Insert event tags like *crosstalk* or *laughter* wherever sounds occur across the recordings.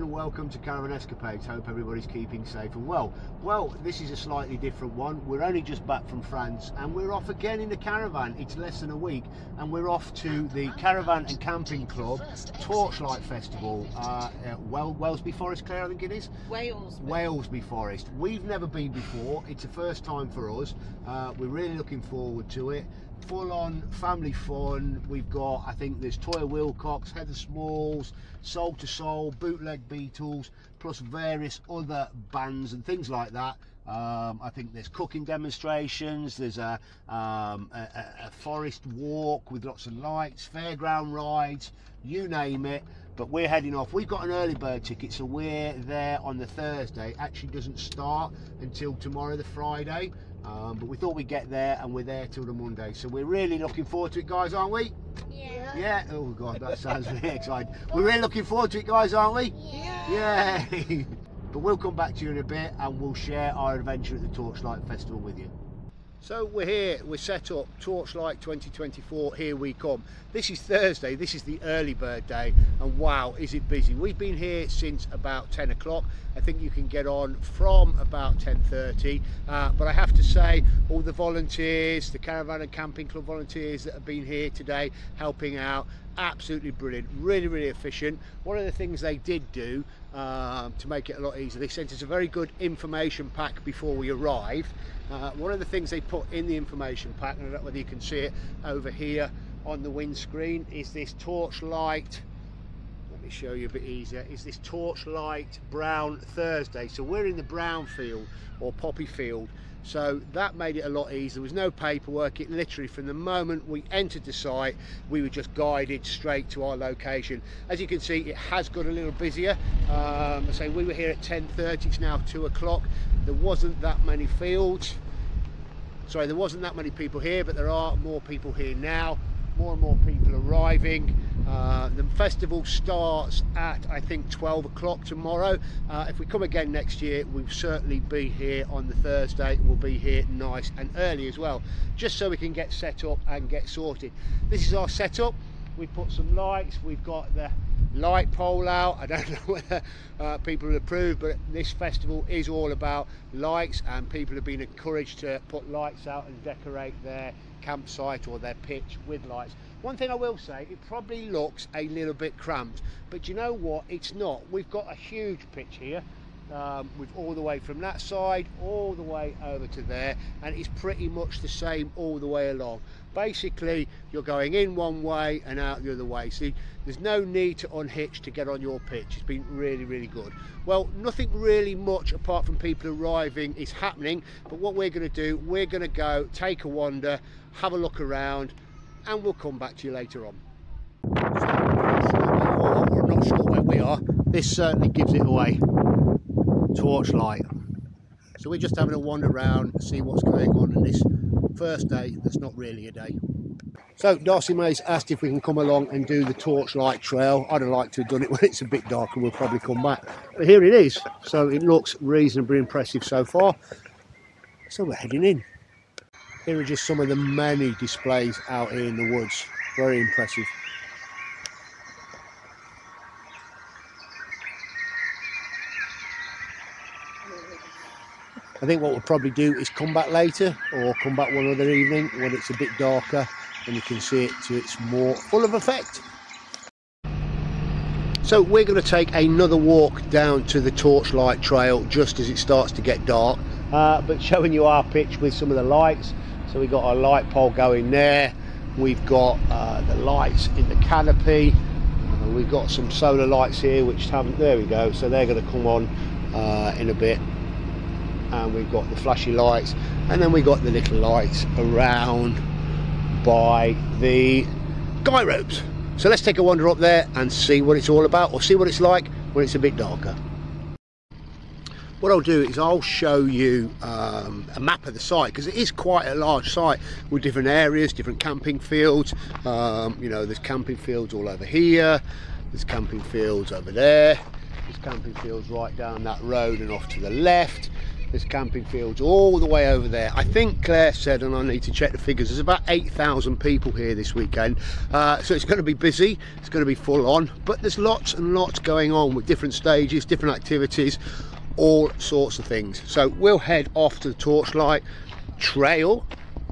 and welcome to Caravan Escapades. Hope everybody's keeping safe and well. Well, this is a slightly different one. We're only just back from France and we're off again in the caravan. It's less than a week and we're off to the Caravan and Camping Club Torchlight Festival uh, at well, Wellesby Forest, Claire, I think it is? Wales. Walesby Forest. We've never been before. It's a first time for us. Uh, we're really looking forward to it. Full on family fun. We've got, I think there's Toyah Willcox, Heather Smalls, Soul II Soul, Bootleg Beatles, plus various other bands and things like that. Um, I think there's cooking demonstrations, there's a, um, a, a forest walk with lots of lights, fairground rides, you name it. But we're heading off. We've got an early bird ticket, so we're there on the Thursday. Actually, doesn't start until tomorrow, the Friday. Um, but we thought we'd get there, and we're there till the Monday. So we're really looking forward to it, guys, aren't we? Yeah. Yeah. Oh God, that *laughs* sounds really exciting. We're really looking forward to it, guys, aren't we? Yeah. Yay! *laughs* but we'll come back to you in a bit and we'll share our adventure at the Torchlight Festival with you. So we're here, we're set up, Torchlight 2024, here we come. This is Thursday, this is the early bird day, and wow, is it busy. We've been here since about 10 o'clock. I think you can get on from about 10.30, uh, but I have to say, all the volunteers, the Caravan and Camping Club volunteers that have been here today helping out, absolutely brilliant, really, really efficient. One of the things they did do um, to make it a lot easier, they sent us a very good information pack before we arrived. Uh, one of the things they put in the information pack, and I don't know whether you can see it over here on the windscreen, is this torchlight. Let me show you a bit easier. Is this torchlight brown Thursday? So we're in the brown field or poppy field. So that made it a lot easier. There was no paperwork. It literally, from the moment we entered the site, we were just guided straight to our location. As you can see, it has got a little busier. Um, I say we were here at 10:30. It's now two o'clock. There wasn't that many fields. Sorry, there wasn't that many people here, but there are more people here now. More and more people arriving. Uh, the festival starts at I think 12 o'clock tomorrow. Uh, if we come again next year, we'll certainly be here on the Thursday. We'll be here nice and early as well, just so we can get set up and get sorted. This is our setup. We put some lights. We've got the light pole out. I don't *laughs* know whether uh, people approve, but this festival is all about lights, and people have been encouraged to put lights out and decorate their campsite or their pitch with lights. One thing I will say, it probably looks a little bit cramped, but you know what? It's not. We've got a huge pitch here. Um, with all the way from that side all the way over to there and it's pretty much the same all the way along basically you're going in one way and out the other way. See there's no need to unhitch to get on your pitch. It's been really really good. Well nothing really much apart from people arriving is happening but what we're going to do we're going to go take a wander have a look around and we'll come back to you later on. So, we're not sure where we are. This certainly gives it away. Torchlight. So we're just having a wander around see what's going on in this first day that's not really a day so Darcy May's asked if we can come along and do the torchlight trail. I'd have liked to have done it *laughs* when it's a bit darker, we'll probably come back. But here it is. So it looks reasonably impressive so far. So we're heading in. Here are just some of the many displays out here in the woods. Very impressive. I think what we'll probably do is come back later or come back one other evening when it's a bit darker and you can see it to its more full of effect. So we're going to take another walk down to the torchlight trail just as it starts to get dark uh, but showing you our pitch with some of the lights. So we've got our light pole going there. We've got uh, the lights in the canopy. We've got some solar lights here which haven't there we go. So they're going to come on uh, in a bit and we've got the flashy lights and then we've got the little lights around by the guy ropes so let's take a wander up there and see what it's all about or see what it's like when it's a bit darker what I'll do is I'll show you um, a map of the site because it is quite a large site with different areas, different camping fields. Um, you know, there's camping fields all over here, there's camping fields over there, there's camping fields right down that road and off to the left. There's camping fields all the way over there. I think Claire said, and I need to check the figures, there's about 8,000 people here this weekend. Uh, so it's going to be busy, it's going to be full on, but there's lots and lots going on with different stages, different activities, all sorts of things. So we'll head off to the Torchlight Trail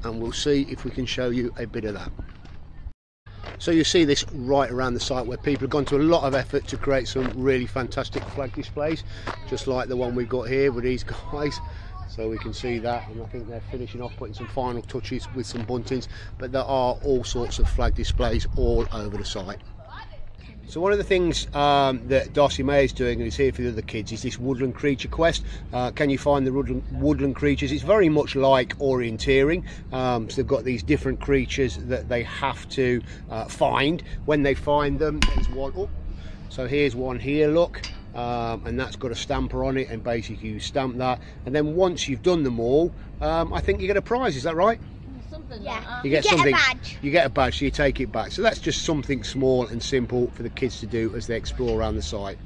and we'll see if we can show you a bit of that. So you see this right around the site where people have gone to a lot of effort to create some really fantastic flag displays, just like the one we've got here with these *laughs* guys. So we can see that and I think they're finishing off putting some final touches with some buntings, but there are all sorts of flag displays all over the site. So one of the things um, that Darcy May is doing and is here for the other kids is this woodland creature quest. Uh, can you find the woodland, woodland, creatures? It's very much like orienteering. Um, so they've got these different creatures that they have to uh, find. When they find them, there's one. Oh, so here's one here, look. Um, and that's got a stamper on it and basically you stamp that and then once you've done them all um, I think you get a prize is that right something yeah. Like you get, you get something. You get a badge, so you take it back. So that's just something small and simple for the kids to do as they explore around the site.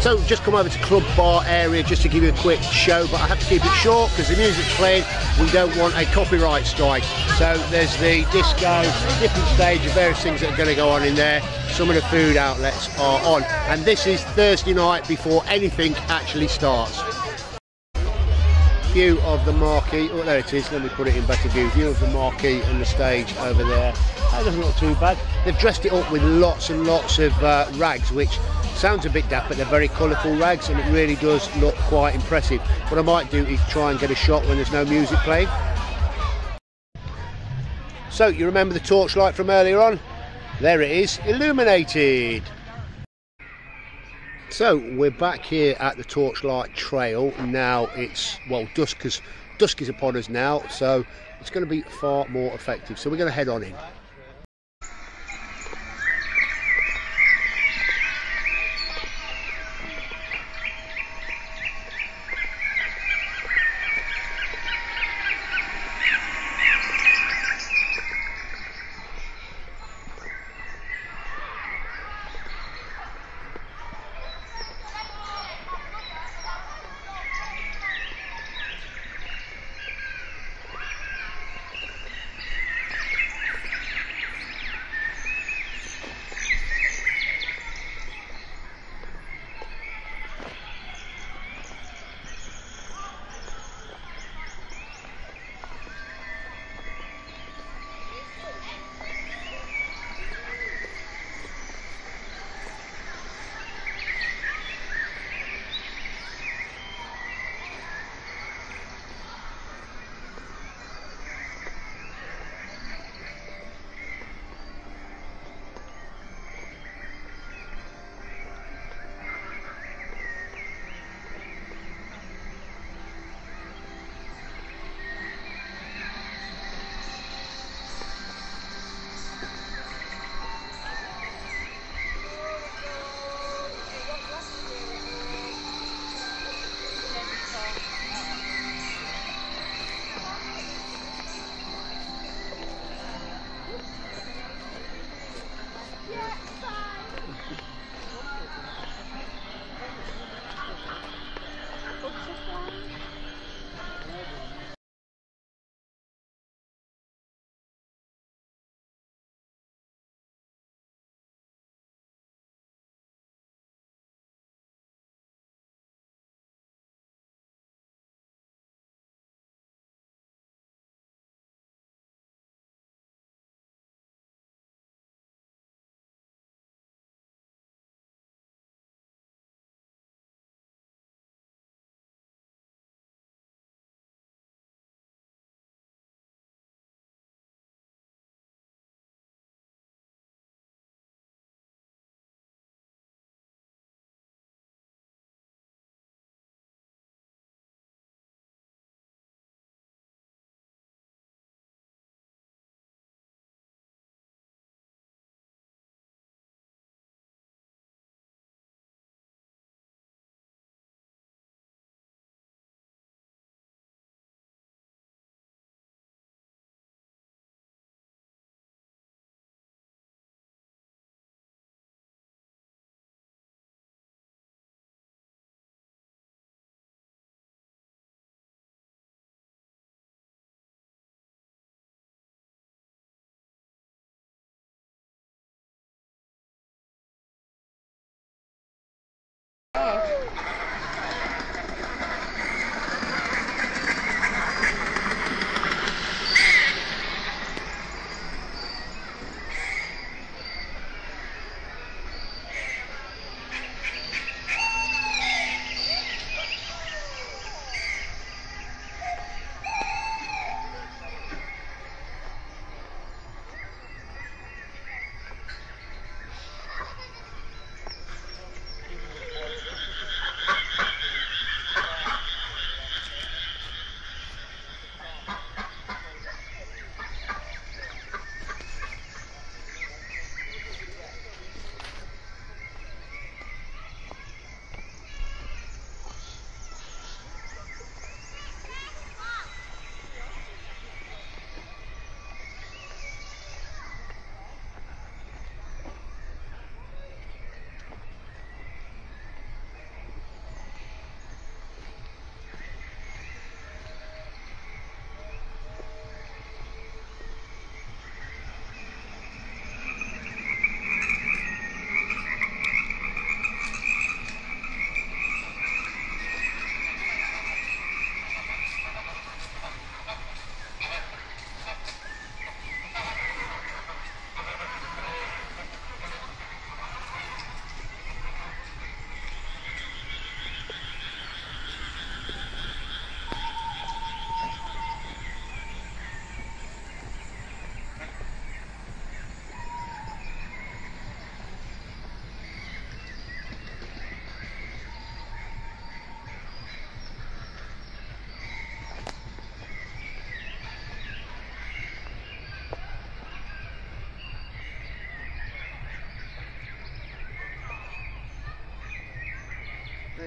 So just come over to Club Bar area just to give you a quick show, but I have to keep it short because the music's playing. We don't want a copyright strike. So there's the disco, different stage of various things that are going to go on in there. Some of the food outlets are on. And this is Thursday night before anything actually starts view of the marquee. Oh, there it is. Let me put it in better view. View of the marquee and the stage over there. That doesn't look too bad. They've dressed it up with lots and lots of uh, rags, which sounds a bit daft, but they're very colourful rags, and it really does look quite impressive. What I might do is try and get a shot when there's no music playing. So, you remember the torchlight from earlier on? There it is, illuminated. So we're back here at the Torchlight Trail. Now it's, well, dusk is, dusk is upon us now, so it's going to be far more effective. So we're going to head on in.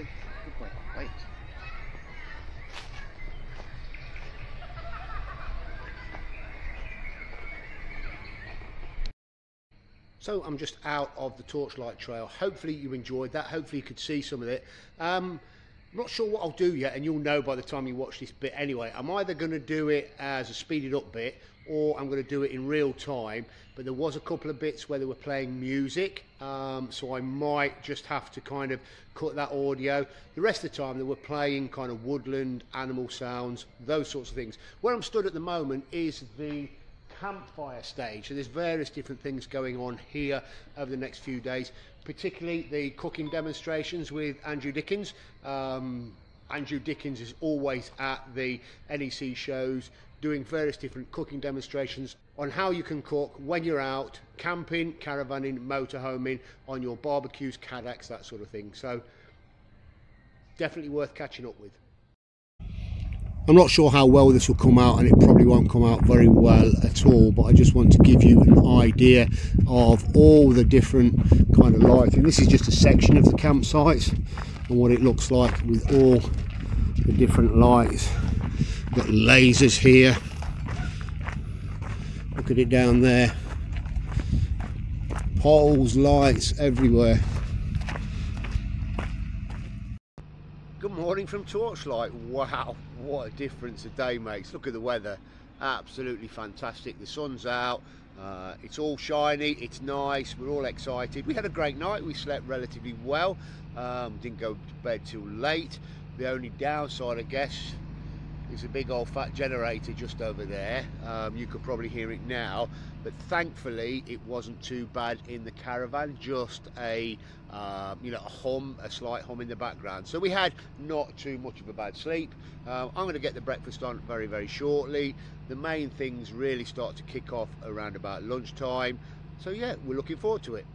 Good boy. Wait. So I'm just out of the Torchlight Trail. Hopefully you enjoyed that. Hopefully you could see some of it. Um, I'm not sure what I'll do yet, and you'll know by the time you watch this bit anyway. I'm either going to do it as a speeded up bit, or I'm going to do it in real time. But there was a couple of bits where they were playing music, um, so I might just have to kind of cut that audio. The rest of the time they were playing kind of woodland, animal sounds, those sorts of things. Where I'm stood at the moment is the campfire stage. So there's various different things going on here over the next few days, particularly the cooking demonstrations with Andrew Dickens. Um, Andrew Dickens is always at the NEC shows doing various different cooking demonstrations on how you can cook when you're out camping, caravanning, motorhoming, on your barbecues, kayaks, that sort of thing. So definitely worth catching up with. I'm not sure how well this will come out and it probably won't come out very well at all but I just want to give you an idea of all the different kind of lighting. This is just a section of the campsites and what it looks like with all the different lights. Got lasers here. Look at it down there. Poles, lights everywhere. Good morning from Torchlight. Wow, what a difference a day makes. Look at the weather. Absolutely fantastic. The sun's out. Uh, it's all shiny. It's nice. We're all excited. We had a great night. We slept relatively well. Um, didn't go to bed too late. The only downside, I guess, is a big old fat generator just over there. Um, you could probably hear it now, but thankfully it wasn't too bad in the caravan. Just a uh, you know a hum, a slight hum in the background. So we had not too much of a bad sleep. Uh, I'm going to get the breakfast on very very shortly. The main things really start to kick off around about lunchtime. So yeah, we're looking forward to it.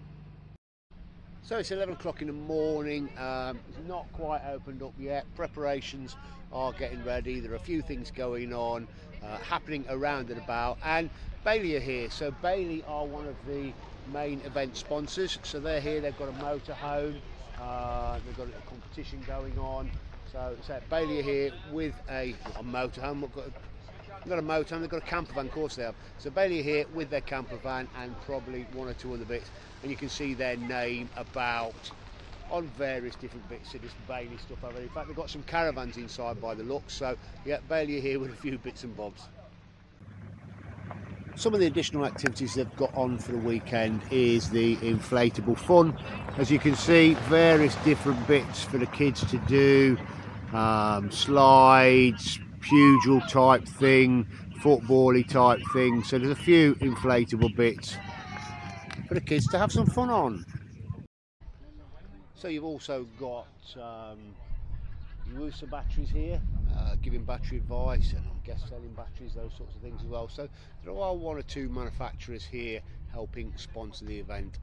So it's 11 o'clock in the morning, um, it's not quite opened up yet. Preparations are getting ready. There are a few things going on, uh, happening around and about. And Bailey are here. So Bailey are one of the main event sponsors. So they're here, they've got a motorhome, uh, they've got a competition going on. So, so Bailey are here with a, a motorhome. We've got a, They've got a motorhome, they've got a camper van, of course they have. So Bailey are here with their camper van and probably one or two other bits. And you can see their name about on various different bits of this Bailey stuff over there. In fact, they've got some caravans inside by the looks. So yeah, Bailey here with a few bits and bobs. Some of the additional activities they've got on for the weekend is the inflatable fun. As you can see, various different bits for the kids to do. Um, slides, pugil type thing, footbally type thing. So there's a few inflatable bits for the kids to have some fun on. So you've also got um, Wusa batteries here, uh, giving battery advice and I guess selling batteries, those sorts of things as well. So there are one or two manufacturers here helping sponsor the event.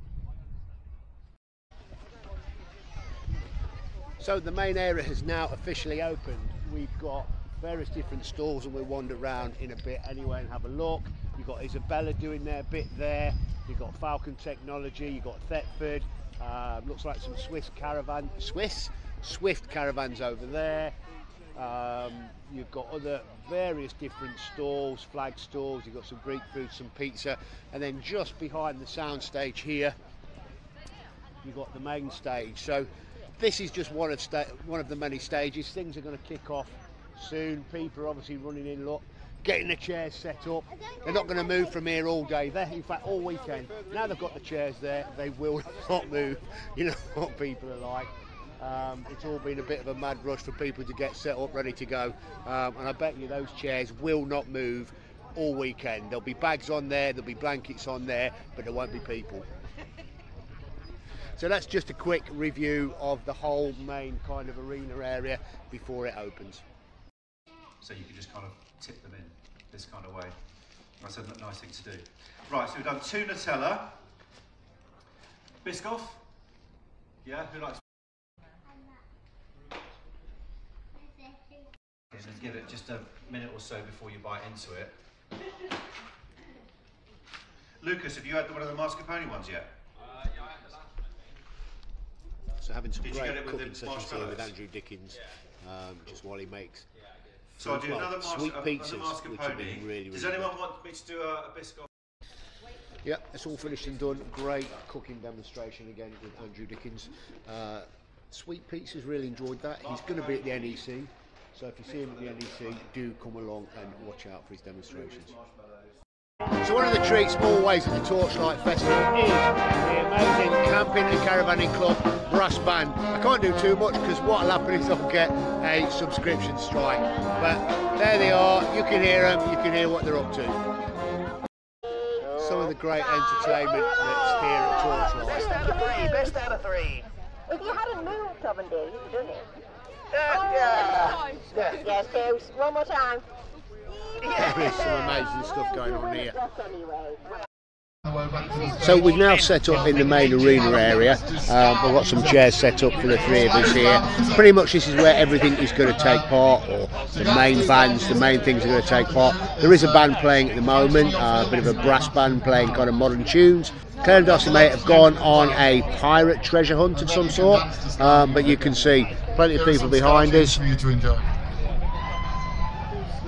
So the main area has now officially opened. We've got various different stalls and we'll wander around in a bit anyway and have a look. You've got Isabella doing their bit there. You've got Falcon Technology. You've got Thetford. Uh, looks like some Swiss caravan, Swiss Swift caravans over there. Um, you've got other various different stalls, flag stalls. You've got some Greek food, some pizza, and then just behind the sound stage here, you've got the main stage. So this is just one of one of the many stages. Things are going to kick off soon. People are obviously running in. Look, getting the chairs set up. They're not going to move from here all day. They're, in fact, all weekend. Now they've got the chairs there, they will *laughs* not move. You know what people are like. Um, it's all been a bit of a mad rush for people to get set up, ready to go. Um, and I bet you those chairs will not move all weekend. There'll be bags on there, there'll be blankets on there, but there won't be people. So that's just a quick review of the whole main kind of arena area before it opens. So you can just kind of tip them in this kind of way. That's a nice thing to do. Right, so we've done two Nutella. Biscoff? Yeah, who likes and give it just a minute or so before you bite into it. Lucas, have you had one of the mascarpone ones yet? Uh, yeah, I had the last one. So having some Did great get it with cooking the sessions here with? Andrew Dickens, um, just while he makes Yeah, I did. So I'll do Well, another, mas- sweet another pizzas, which have been mascarpone. really, Does really anyone want me to do a, a biscoff? Yeah, it's all finished and done. Great cooking demonstration again with Andrew Dickens. Uh, Sweet Pete's has really enjoyed that. He's going to be at the NEC, so if you see him at the NEC, do come along and watch out for his demonstrations. So one of the treats always at the Torchlight Festival is the amazing Camping and Caravanning Club brass band. I can't do too much because what'll happen is I'll get a subscription strike. But there they are, you can hear them, you can hear what they're up to. Some of the great entertainment that's here at Torchlight. Best out of three, best out of three. If you hadn't moved, Tobin, dear, you'd have done it. Uh, yeah. Yes, so one more time. There is some amazing stuff going on here. So we've now set up in the main arena area. Um, we've got some chairs set up for the three of us here. Pretty much this is where everything is going to take part, or the main bands, the main things are going to take part. There is a band playing at the moment, uh, a bit of a brass band playing kind of modern tunes. Claire and Darcy May have gone on a pirate treasure hunt of some sort, um, but you can see plenty of people behind us.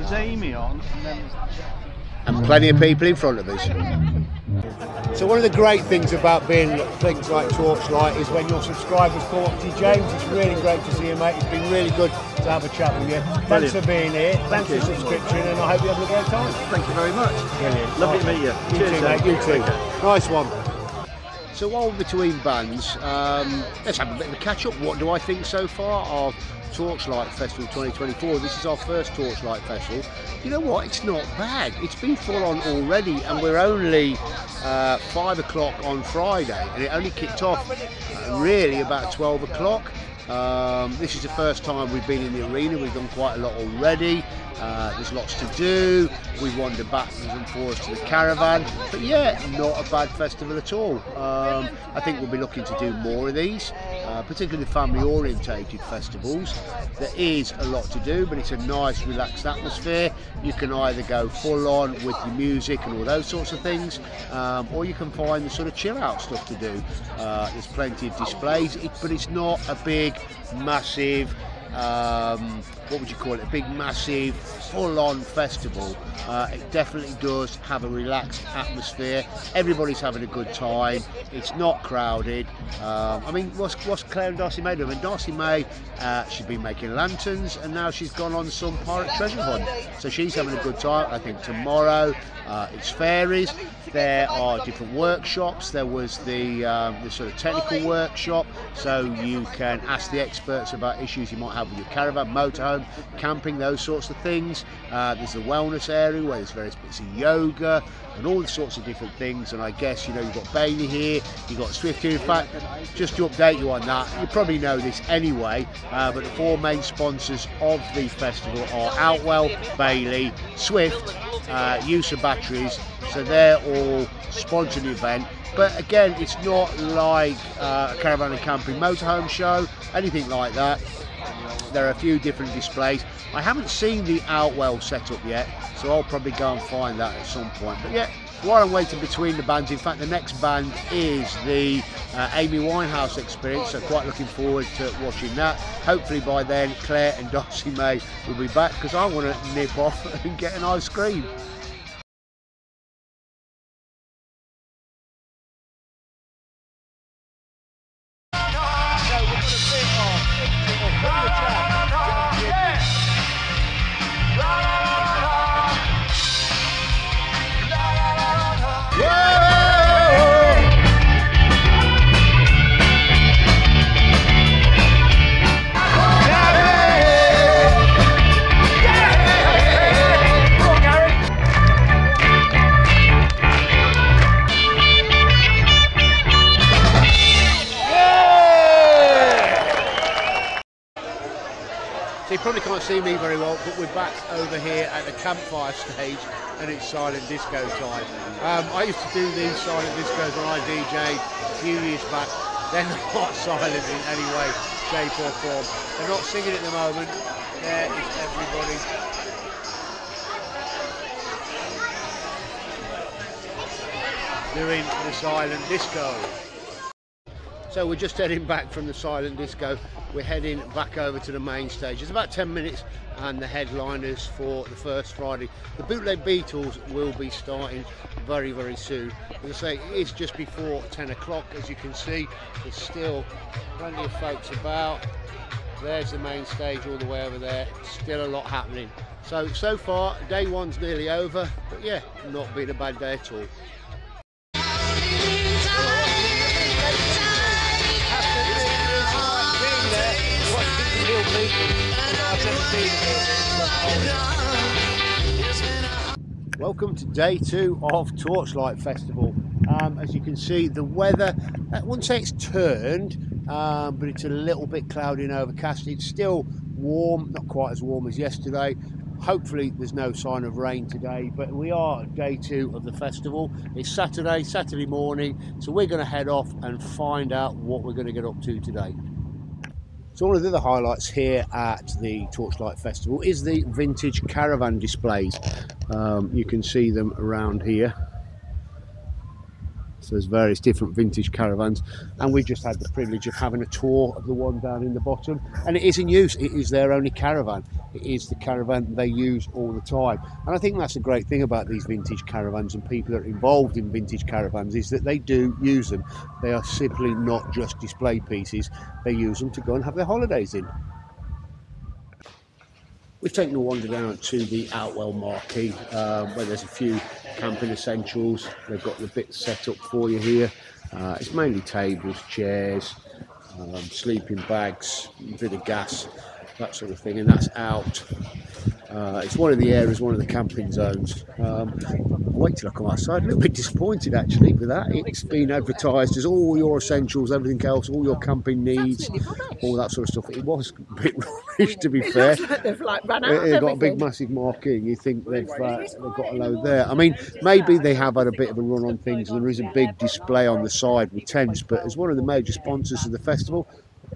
For you to enjoy. There's Amy on, and then and plenty of people in front of us. So one of the great things about being things like Torchlight is when your subscribers come up to you, James. It's really great to see you, mate. It's been really good to have a chat with you. Thanks for being here. Thanks for the subscription, and I hope you have a great time. thank you very much. Brilliant. Lovely to meet you. You Cheers, too, mate. You too. Nice one. So while between bands, um, let's have a bit of a catch up. What do I think so far of Torchlight Festival 2024? This is our first Torchlight Festival. You know what? It's not bad. It's been full on already, and we're only uh, five o'clock on Friday, and it only kicked off uh, really about 12 o'clock. Um, this is the first time we've been in the arena. We've done quite a lot already. Uh, there's lots to do. We've wandered backwards and forwards to the caravan. But yeah, not a bad festival at all. Um, I think we'll be looking to do more of these, uh, particularly family orientated festivals. There is a lot to do, but it's a nice, relaxed atmosphere. You can either go full on with the music and all those sorts of things, um, or you can find the sort of chill out stuff to do. Uh, there's plenty of displays, but it's not a big, massive um, what would you call it? A big, massive, full-on festival. Uh, it definitely does have a relaxed atmosphere. Everybody's having a good time. It's not crowded. Um, I mean, what's what's Claire and Darcy May doing? I mean, Darcy May, uh, she's been making lanterns, and now she's gone on some pirate treasure hunt. So she's having a good time. I think tomorrow uh, it's fairies. There are different workshops. There was the, um, the sort of technical workshop, so you can ask the experts about issues you might have with your caravan, motorhome, camping, those sorts of things. Uh, there's the wellness area where there's various bits of yoga and all sorts of different things. And I guess you know you've got Bailey here, you've got Swift here. In fact, just to update you on that, you probably know this anyway. Uh, but the four main sponsors of the festival are Outwell, Bailey, Swift, uh, use of batteries. So they're all sponsoring the event. But again, it's not like uh, a caravan and camping motorhome show, anything like that. There are a few different displays. I haven't seen the Outwell setup yet, so I'll probably go and find that at some point. But yeah, while I'm waiting between the bands, in fact, the next band is the uh, Amy Winehouse Experience, so quite looking forward to watching that. Hopefully by then, Claire and Darcy May will be back because I want to nip off *laughs* and get an ice cream. See me very well, but we're back over here at the campfire stage and it's silent disco time. Um, I used to do these silent discos when I DJ a few years back. They're not *laughs* silent in any way, shape or form. They're not singing at the moment. There is everybody. They're Doing the silent disco. So we're just heading back from the silent disco. We're heading back over to the main stage. It's about 10 minutes and the headliners for the first Friday. The Bootleg Beatles will be starting very, very soon. As I say, it is just before 10 o'clock. As you can see, there's still plenty of folks about. There's the main stage all the way over there. Still a lot happening. So, so far, day one's nearly over. But yeah, not been a bad day at all. Welcome to day two of Torchlight Festival. Um, as you can see, the weather, I wouldn't say it's turned, um, but it's a little bit cloudy and overcast. It's still warm, not quite as warm as yesterday. Hopefully, there's no sign of rain today, but we are day two of the festival. It's Saturday, Saturday morning, so we're going to head off and find out what we're going to get up to today. So one of the other highlights here at the Torchlight Festival is the vintage caravan displays. Um, you can see them around here. So there's various different vintage caravans and we've just had the privilege of having a tour of the one down in the bottom and it is in use, it is their only caravan. It is the caravan they use all the time and I think that's a great thing about these vintage caravans and people that are involved in vintage caravans is that they do use them. They are simply not just display pieces, they use them to go and have their holidays in. We've taken a wander down to the Outwell Marquee, um, where there's a few camping essentials. They've got the bits set up for you here. Uh, it's mainly tables, chairs, um, sleeping bags, a bit of gas, that sort of thing, and that's out. Uh, it's one of the areas, one of the camping zones. Um, wait till I come outside. A little bit disappointed actually with that. It's been advertised as all your essentials, everything else, all your camping needs, all that sort of stuff. It was a bit *laughs* rubbish to be fair. They've like out They've got a big, massive marquee. You think they've uh, they've got a load there? I mean, maybe they have had a bit of a run on things. and There is a big display on the side with tents, but as one of the major sponsors of the festival,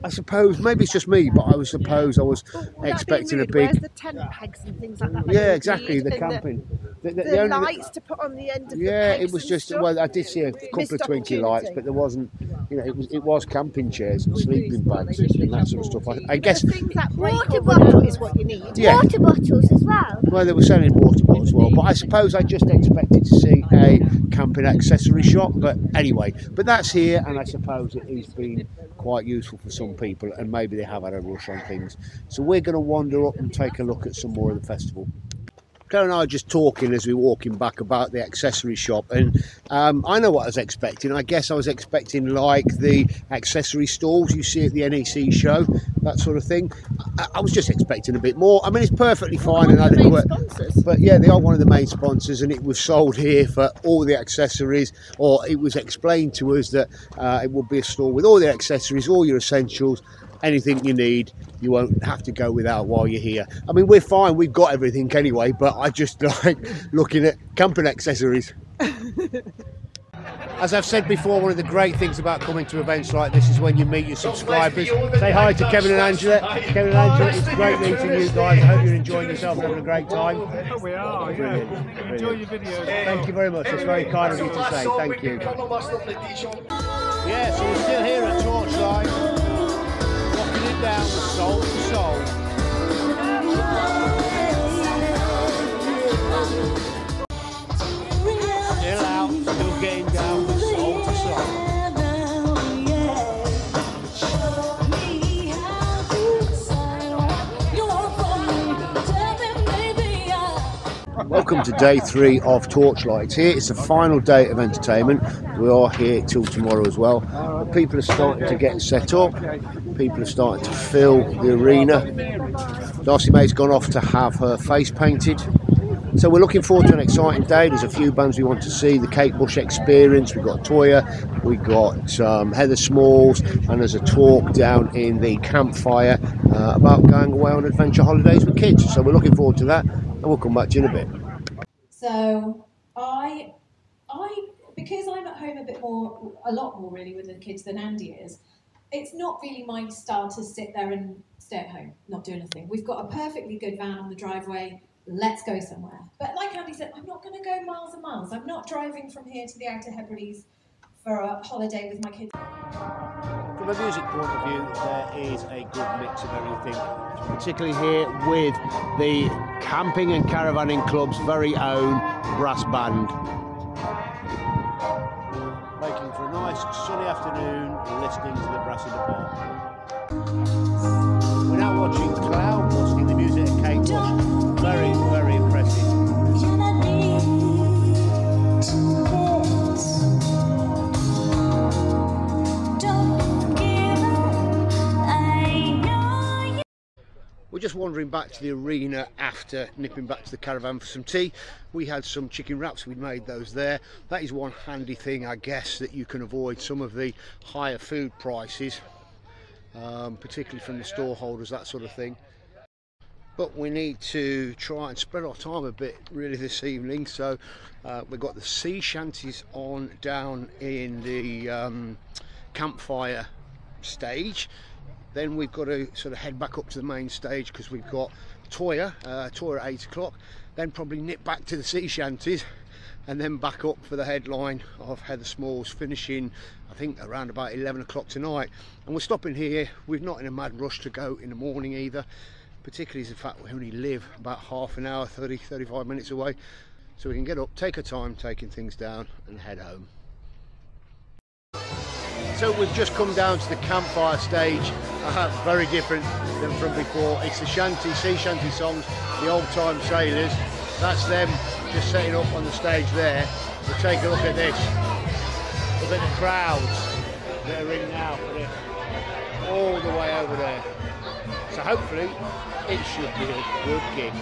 I suppose maybe it's just me, but I was suppose I was Without being expecting a rude, Where's big. the tent pegs and things like that? like Yeah, exactly. The camping. The, the- The, the the only- lights to put on the end of the yeah, it was and just stuff. well, I did see a couple of twinkly lights, but there wasn't. You know, it was it was camping chairs and sleeping bags and that sort of stuff. I, I guess. The things that Water or bottles. is what you need. Yeah. Water bottles as well. Well, they were selling water bottles as well, but I suppose I just expected to see a camping accessory shop. But anyway, but that's here, and I suppose it has been quite useful for some people, and maybe they have had a rush on things. So we're going to wander up and take a look at some more of the festival. Claire and I are just talking as we we're walking back about the accessory shop, and um, I know what I was expecting. I guess I was expecting like the accessory stalls you see at the NEC show, that sort of thing. I, I was just expecting a bit more. I mean, it's perfectly fine and of the main adequate. But yeah, they are one of the main sponsors, and it was sold here for all the accessories, or it was explained to us that uh, it would be a store with all the accessories, all your essentials, anything you need. You won't have to go without while you're here. I mean, we're fine, we've got everything anyway, but I just *laughs* like looking at camping accessories. As I've said before, one of the great things about coming to events like this is when you meet your subscribers. Say hi to Kevin and Angela. Kevin and Angela, it's great meeting you guys. I hope you're enjoying yourself and having a great time. We are, Brilliant, yeah. brilliant. Enjoy your videos. Thank you very much. It's very kind of you to say. Thank you. Yeah, so we're still here at Torchlight, rocking it down with Soul II Soul. Still out, still getting down Welcome to day three of Torchlight. Here. It's the final day of entertainment. We are here till tomorrow as well. But people are starting to get set up. People are starting to fill the arena. Darcy May's gone off to have her face painted. So we're looking forward to an exciting day. There's a few bands we want to see. The Kate Bush Experience. We've got Toyah. We've got um, Heather Smalls. And there's a talk down in the campfire uh, about going away on adventure holidays with kids. So we're looking forward to that. And we'll come back to you in a bit. So I, I because I'm at home a bit more, a lot more really with the kids than Andy is. It's not really my style to sit there and stay at home, not do anything. We've got a perfectly good van on the driveway. Let's go somewhere. But like Andy said, I'm not going to go miles and miles. I'm not driving from here to the Outer Hebrides for a holiday with my kids. From a music point of view, there is a good mix of everything, particularly here with the Camping and Caravanning Club's very own brass band. Making for a nice sunny afternoon listening to the brass in the park. Wandering back to the arena after nipping back to the caravan for some tea. We had some chicken wraps, we'd made those there. That is one handy thing, I guess, that you can avoid some of the higher food prices, um, particularly from the store holders, that sort of thing. But we need to try and spread our time a bit really this evening. So uh, we've got the sea shanties on down in the um, campfire stage then we've got to sort of head back up to the main stage because we've got Toyah, uh, Toyah at 8 o'clock, then probably nip back to the sea shanties and then back up for the headline of Heather Smalls finishing I think around about 11 o'clock tonight. And we're stopping here, we're not in a mad rush to go in the morning either particularly as the fact we only live about half an hour, 30, 35 minutes away. So we can get up, take our time taking things down and head home. So we've just come down to the campfire stage, uh, very different than from before. It's the shanty, sea shanty songs, the old time sailors. That's them just setting up on the stage there. We'll take a look at this. Look at the crowds that are in now for it. All the way over there. So hopefully it should be a good gig.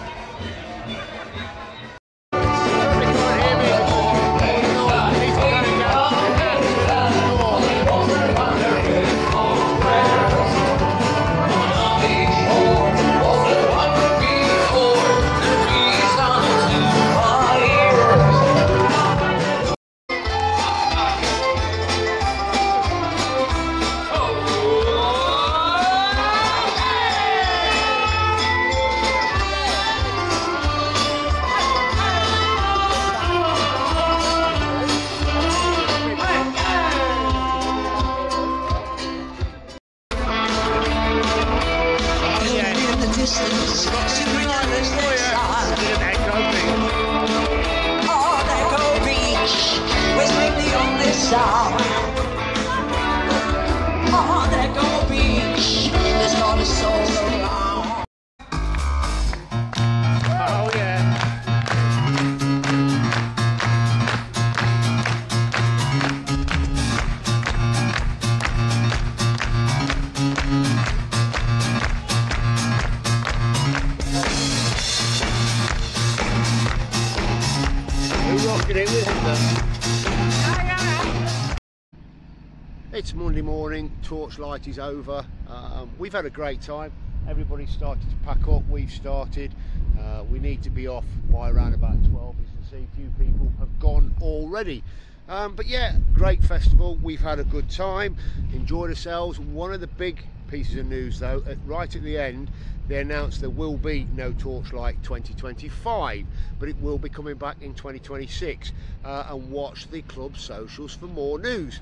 Morning, torchlight is over. Um, we've had a great time. Everybody's started to pack up, we've started. Uh, we need to be off by around about 12. As you can see, a few people have gone already. Um, but yeah, great festival. We've had a good time, enjoyed ourselves. One of the big pieces of news though, at, right at the end, they announced there will be no Torchlight 2025, but it will be coming back in 2026. Uh, and watch the club socials for more news.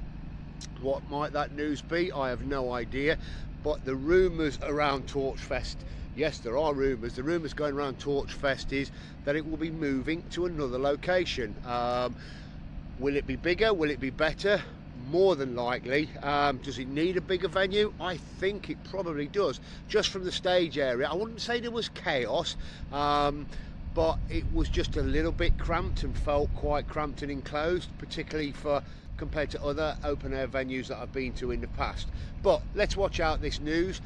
What might that news be? I have no idea. But the rumours around Torchfest, yes, there are rumours. The rumours going around Torchfest is that it will be moving to another location. Um, will it be bigger? Will it be better? More than likely. Um, does it need a bigger venue? I think it probably does. Just from the stage area, I wouldn't say there was chaos. Um, but it was just a little bit cramped and felt quite cramped and enclosed, particularly for compared to other open air venues that I've been to in the past. But let's watch out this news.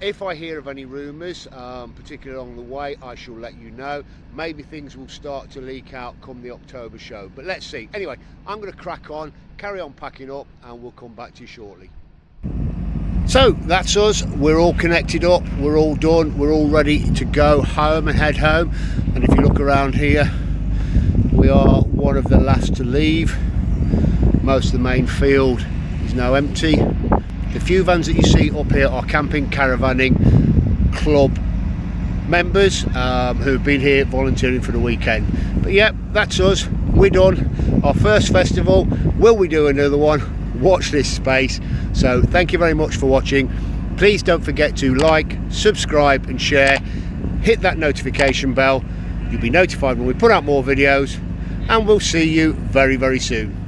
If I hear of any rumours, um, particularly along the way, I shall let you know. Maybe things will start to leak out come the October show, but let's see. Anyway, I'm going to crack on, carry on packing up, and we'll come back to you shortly. So that's us. We're all connected up. We're all done. We're all ready to go home and head home. And if you look around here, we are one of the last to leave. Most of the main field is now empty. The few vans that you see up here are camping, caravanning, club members um, who've been here volunteering for the weekend. But yeah, that's us. We're done. Our first festival. Will we do another one? Watch this space. So thank you very much for watching. Please don't forget to like, subscribe and share. Hit that notification bell. You'll be notified when we put out more videos and we'll see you very, very soon.